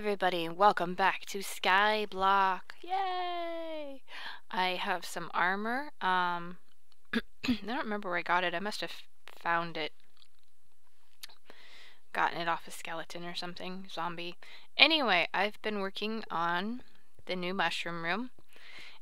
everybody, welcome back to Skyblock. Yay! I have some armor. Um, I don't remember where I got it. I must have found it. Gotten it off a skeleton or something. Zombie. Anyway, I've been working on the new mushroom room.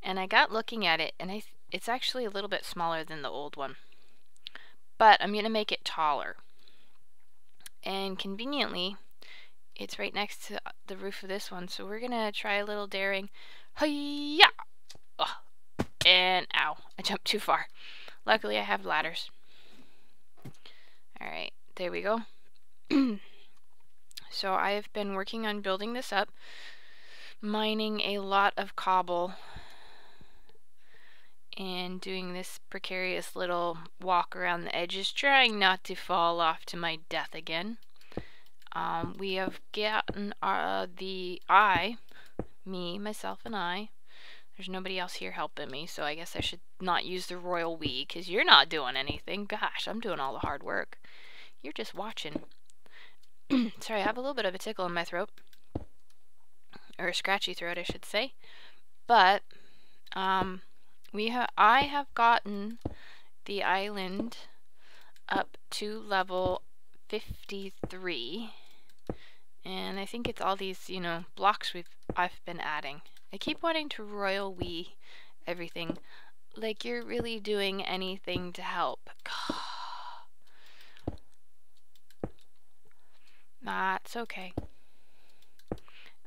And I got looking at it, and I it's actually a little bit smaller than the old one. But I'm going to make it taller. And conveniently, it's right next to uh, the roof of this one. So we're to try a little daring. Hiya! Oh, and ow, I jumped too far. Luckily I have ladders. Alright, there we go. so I've been working on building this up, mining a lot of cobble and doing this precarious little walk around the edges, trying not to fall off to my death again. Um, we have gotten uh, the I, me, myself, and I. There's nobody else here helping me, so I guess I should not use the royal we, because you're not doing anything. Gosh, I'm doing all the hard work. You're just watching. Sorry, I have a little bit of a tickle in my throat. Or a scratchy throat, I should say. But, um, we have I have gotten the island up to level 53 and I think it's all these, you know, blocks we've I've been adding. I keep wanting to royal we everything. Like you're really doing anything to help. That's okay.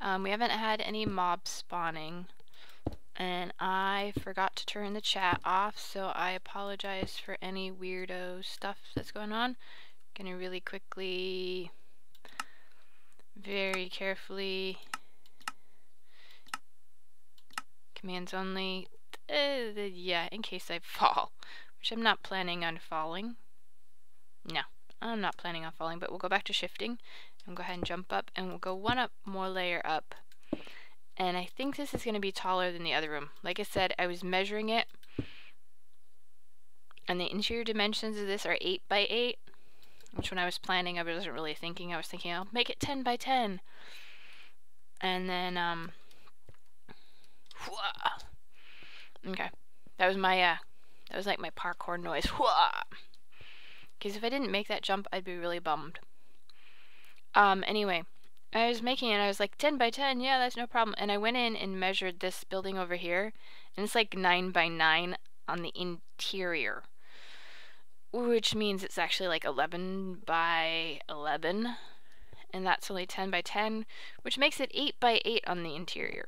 Um, we haven't had any mobs spawning. And I forgot to turn the chat off, so I apologize for any weirdo stuff that's going on. Gonna really quickly very carefully. Commands only. Uh, yeah, in case I fall. Which I'm not planning on falling. No, I'm not planning on falling, but we'll go back to shifting. And go ahead and jump up, and we'll go one up, more layer up. And I think this is going to be taller than the other room. Like I said, I was measuring it. And the interior dimensions of this are 8 by 8 which when I was planning I wasn't really thinking. I was thinking I'll make it 10 by 10. And then, um, okay, that was my, uh, that was like my parkour noise, because if I didn't make that jump, I'd be really bummed. Um, anyway, I was making it, I was like, 10 by 10, yeah, that's no problem. And I went in and measured this building over here, and it's like 9 by 9 on the interior which means it's actually like 11 by 11 and that's only 10 by 10 which makes it 8 by 8 on the interior.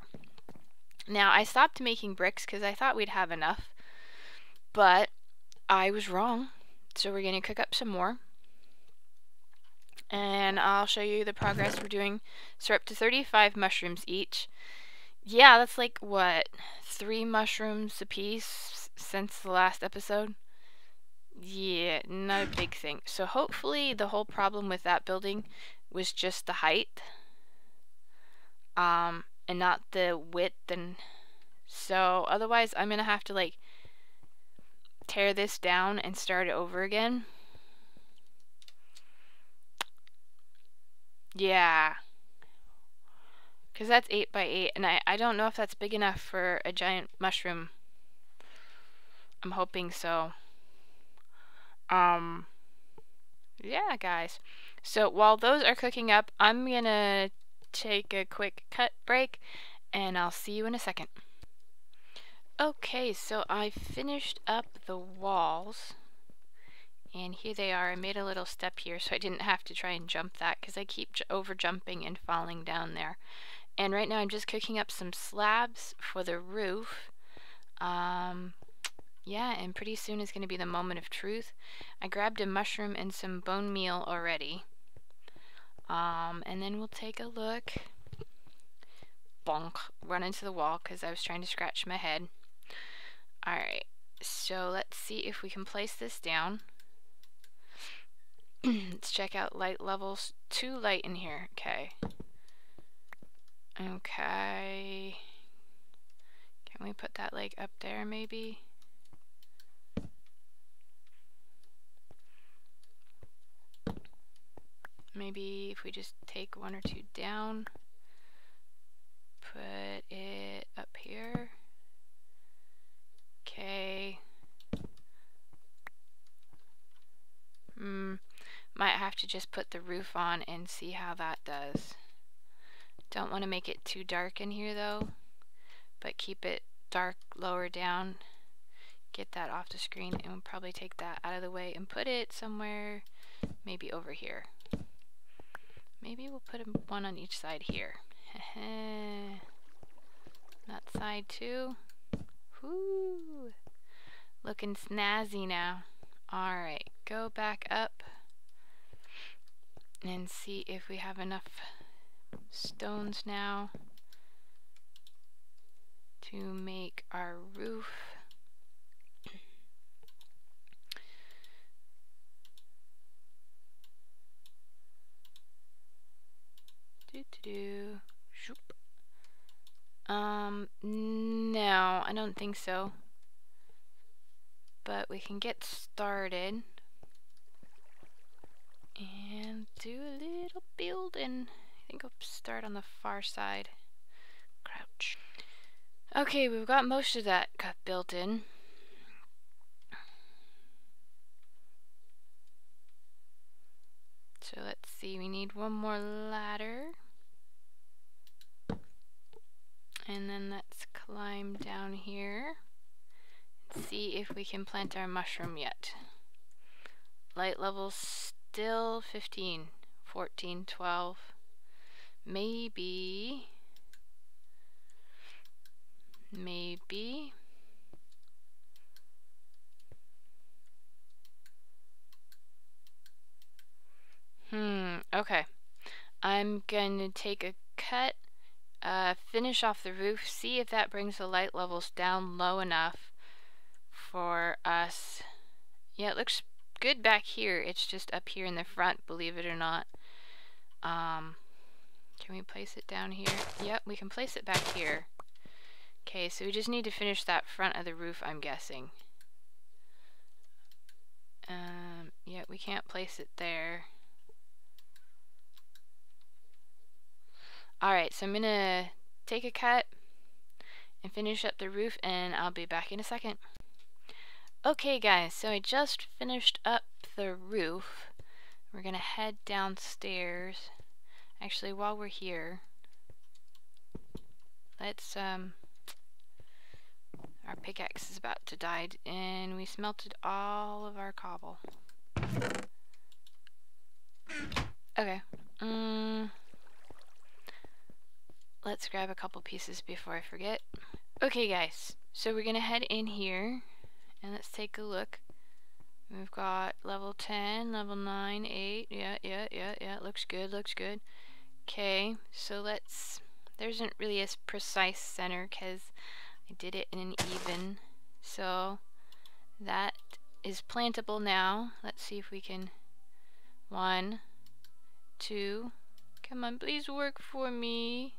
Now I stopped making bricks because I thought we'd have enough but I was wrong so we're going to cook up some more. And I'll show you the progress we're doing. So we're up to 35 mushrooms each. Yeah that's like what three mushrooms a piece since the last episode yeah, not a big thing. So hopefully the whole problem with that building was just the height. Um, and not the width and so otherwise I'm gonna have to like tear this down and start it over again. Yeah. Because that's 8 by 8 and I, I don't know if that's big enough for a giant mushroom. I'm hoping so. Um, yeah, guys. So while those are cooking up, I'm gonna take a quick cut break and I'll see you in a second. Okay, so I finished up the walls and here they are. I made a little step here so I didn't have to try and jump that because I keep over jumping and falling down there. And right now I'm just cooking up some slabs for the roof. Um, yeah, and pretty soon is going to be the moment of truth. I grabbed a mushroom and some bone meal already. Um, and then we'll take a look. Bonk. Run into the wall because I was trying to scratch my head. Alright, so let's see if we can place this down. let's check out light levels. Too light in here. Okay. Okay. Can we put that like up there maybe? Maybe if we just take one or two down put it up here. Okay. Hmm. Might have to just put the roof on and see how that does. Don't want to make it too dark in here though, but keep it dark lower down. Get that off the screen and we'll probably take that out of the way and put it somewhere maybe over here. Maybe we'll put one on each side here. that side too. Whoo! Looking snazzy now. Alright, go back up and see if we have enough stones now to make our roof. Do do do. Shoop. Um, no, I don't think so. But we can get started and do a little building. I think I'll start on the far side. Crouch. Okay, we've got most of that cut built in. So let's see, we need one more ladder. And then let's climb down here and see if we can plant our mushroom yet. Light levels still 15, 14, 12. Maybe, maybe, hmm, okay. I'm going to take a cut, uh, finish off the roof, see if that brings the light levels down low enough for us. Yeah, it looks good back here. It's just up here in the front, believe it or not. Um, can we place it down here? Yep, we can place it back here. Okay, so we just need to finish that front of the roof, I'm guessing. Um, yeah, we can't place it there. Alright, so I'm gonna take a cut and finish up the roof and I'll be back in a second. Okay guys, so I just finished up the roof. We're gonna head downstairs. Actually, while we're here, let's, um, our pickaxe is about to die, and we smelted all of our cobble. Okay. Um, let's grab a couple pieces before I forget. Okay guys, so we're gonna head in here and let's take a look. We've got level 10, level 9, 8. Yeah, yeah, yeah, yeah. Looks good, looks good. Okay, so let's... There isn't really a precise center because I did it in an even. So that is plantable now. Let's see if we can... One, two. Come on, please work for me.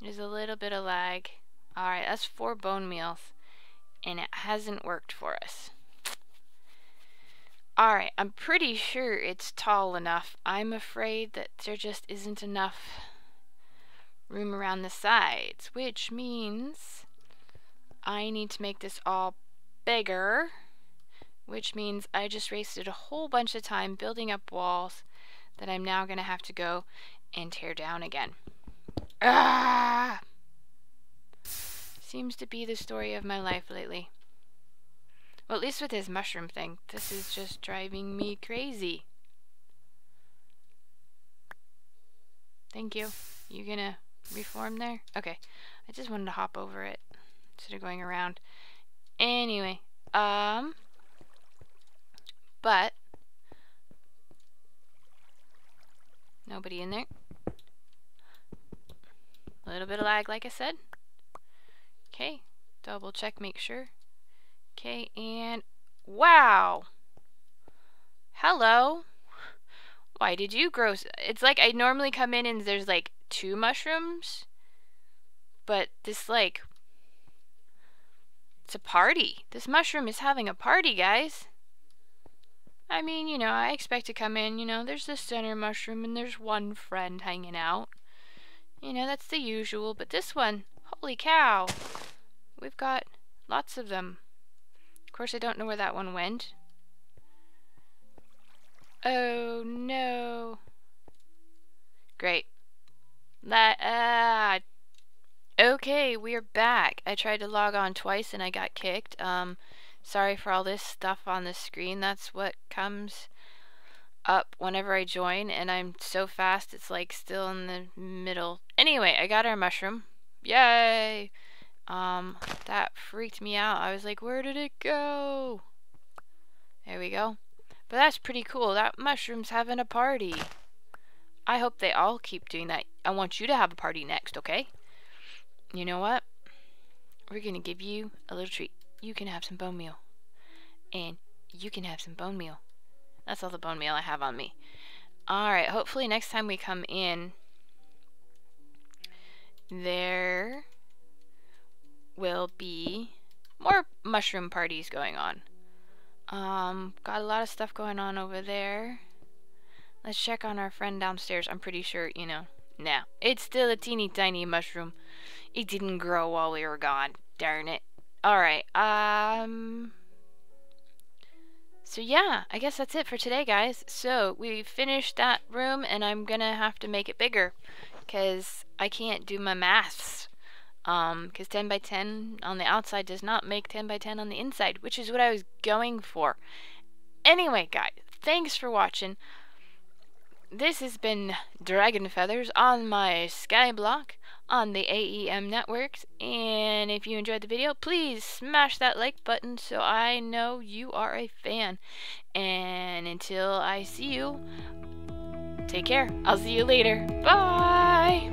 There's a little bit of lag. Alright, that's four bone meals. And it hasn't worked for us. Alright, I'm pretty sure it's tall enough. I'm afraid that there just isn't enough room around the sides, which means I need to make this all bigger, which means I just wasted a whole bunch of time building up walls that I'm now going to have to go and tear down again. Ah! Seems to be the story of my life lately. Well, at least with this mushroom thing. This is just driving me crazy. Thank you. You gonna reform there? Okay. I just wanted to hop over it instead of going around. Anyway, um, but nobody in there. A little bit of lag, like I said. Okay, double check, make sure. Okay, and wow! Hello! Why did you grow? It's like I normally come in and there's like two mushrooms, but this like It's a party. This mushroom is having a party, guys. I mean, you know, I expect to come in, you know, there's the center mushroom and there's one friend hanging out. You know, that's the usual, but this one, holy cow, we've got lots of them. Of course, I don't know where that one went. Oh, no. Great. That, uh, okay, we're back. I tried to log on twice and I got kicked. Um, sorry for all this stuff on the screen. That's what comes up whenever I join and I'm so fast it's like still in the middle. Anyway, I got our mushroom. Yay! Um, that freaked me out. I was like, where did it go? There we go. But that's pretty cool. That mushroom's having a party. I hope they all keep doing that. I want you to have a party next, okay? You know what? We're gonna give you a little treat. You can have some bone meal. And you can have some bone meal. That's all the bone meal I have on me. Alright, hopefully next time we come in, there will be more mushroom parties going on. Um, got a lot of stuff going on over there. Let's check on our friend downstairs. I'm pretty sure, you know. Nah, it's still a teeny tiny mushroom. It didn't grow while we were gone. Darn it. Alright, um... So yeah, I guess that's it for today, guys. So, we finished that room, and I'm gonna have to make it bigger. Because I can't do my maths. Um, because 10 by 10 on the outside does not make 10 by 10 on the inside, which is what I was going for. Anyway, guys, thanks for watching. This has been Dragon Feathers on my Skyblock on the AEM networks. And if you enjoyed the video, please smash that like button so I know you are a fan. And until I see you, take care. I'll see you later. Bye!